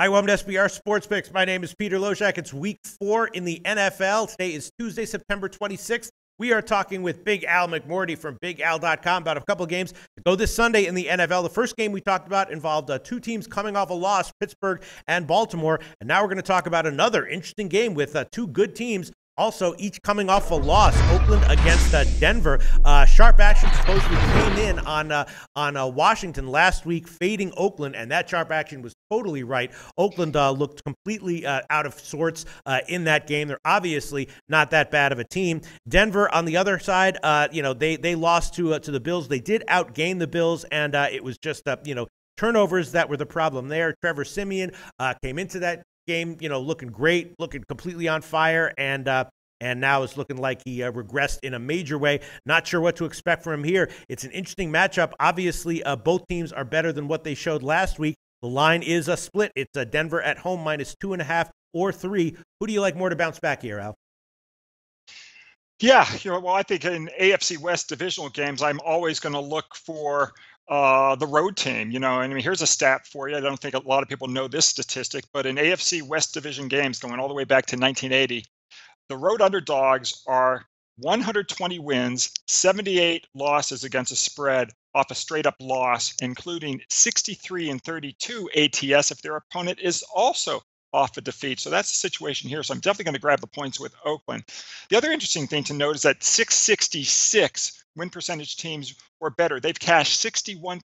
Hi, welcome to SBR Sports Picks. My name is Peter Loshak. It's week four in the NFL. Today is Tuesday, September 26th. We are talking with Big Al McMordie from BigAl.com about a couple of games to go this Sunday in the NFL. The first game we talked about involved uh, two teams coming off a loss, Pittsburgh and Baltimore. And now we're going to talk about another interesting game with uh, two good teams also, each coming off a loss. Oakland against uh, Denver. Uh, sharp action supposedly came in on uh, on uh, Washington last week, fading Oakland, and that sharp action was totally right. Oakland uh, looked completely uh, out of sorts in that game. They're obviously not that bad of a team. Denver, on the other side, you know they they lost to to the Bills. They did outgain the Bills, and it was just you know turnovers that were the problem there. Trevor Siemian uh, came into that game, you know, looking great, looking completely on fire, and uh, and now it's looking like he uh, regressed in a major way. Not sure what to expect from him here. It's an interesting matchup. Obviously, uh, both teams are better than what they showed last week. The line is a split. It's a Denver at home minus two and a half or three. Who do you like more to bounce back here, Al? Yeah, you know, well, I think in AFC West divisional games, I'm always going to look for uh, the road team. You know, and I mean, here's a stat for you. I don't think a lot of people know this statistic, but in AFC West Division games going all the way back to 1980, the road underdogs are 120 wins, 78 losses against a spread off a straight up loss, including 63 and 32 ATS if their opponent is also off a defeat. So that's the situation here. So I'm definitely going to grab the points with Oakland. The other interesting thing to note is that 666 win percentage teams were better. They've cashed 61%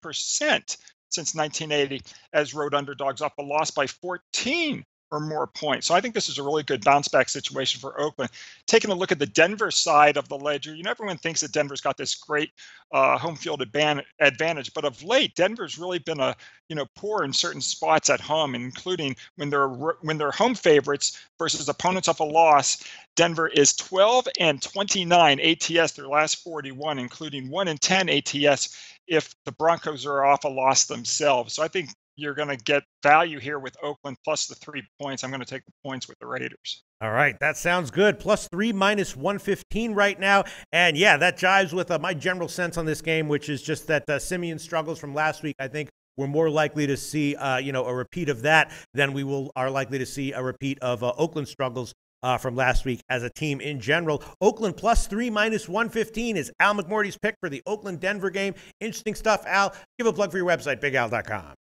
since 1980 as road underdogs off a loss by 14 or more points. So I think this is a really good bounce back situation for Oakland. Taking a look at the Denver side of the ledger, you know, everyone thinks that Denver's got this great uh, home field advantage, but of late, Denver's really been a you know poor in certain spots at home, including when they're when they're home favorites versus opponents off a loss. Denver is 12 and 29 ATS their last 41, including one and 10 ATS if the Broncos are off a loss themselves. So I think you're going to get value here with Oakland plus the three points. I'm going to take the points with the Raiders. All right, that sounds good. Plus three, minus 115 right now. And yeah, that jives with uh, my general sense on this game, which is just that uh, Siemian struggles from last week, I think, we're more likely to see, uh, you know, a repeat of that than we will are likely to see a repeat of uh, Oakland struggles uh, from last week as a team in general. Oakland plus three minus 115 is Al McMordie's pick for the Oakland Denver game. Interesting stuff, Al. Give a plug for your website, bigal.com.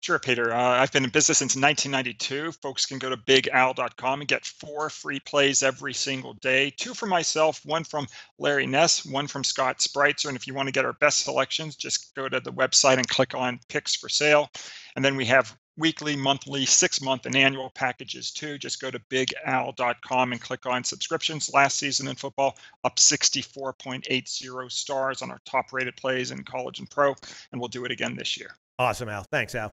Sure, Peter. Uh, I've been in business since 1992. Folks can go to bigal.com and get four free plays every single day. Two from myself, one from Larry Ness, one from Scott Spritzer. And if you want to get our best selections, just go to the website and click on picks for sale. And then we have weekly, monthly, six month, and annual packages too. Just go to bigal.com and click on subscriptions. Last season in football, up 64.80 stars on our top rated plays in college and pro. And we'll do it again this year. Awesome, Al. Thanks, Al.